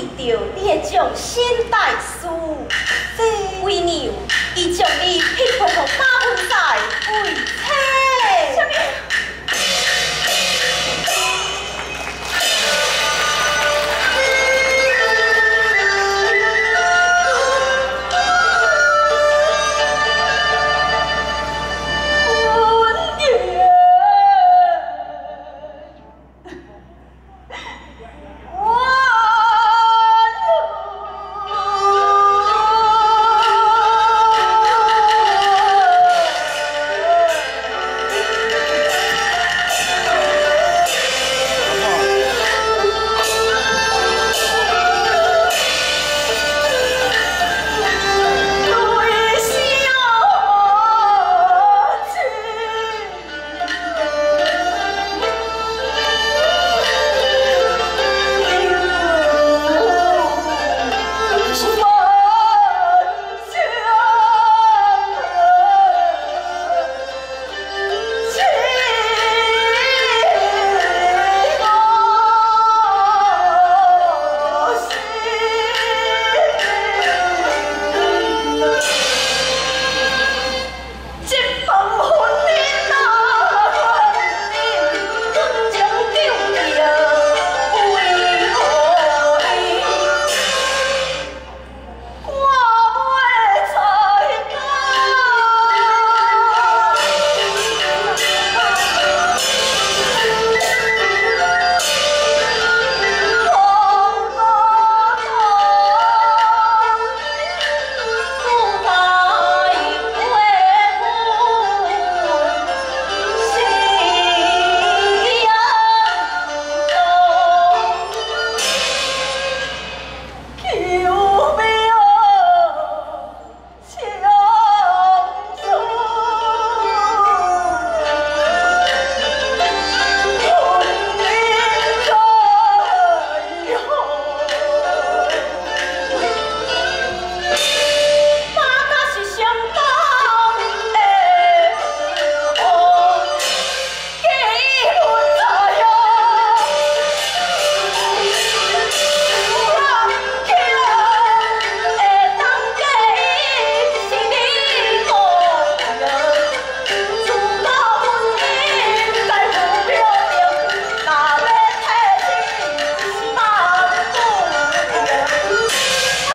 遇到你这种新代史鬼娘，伊将你劈开，共妈。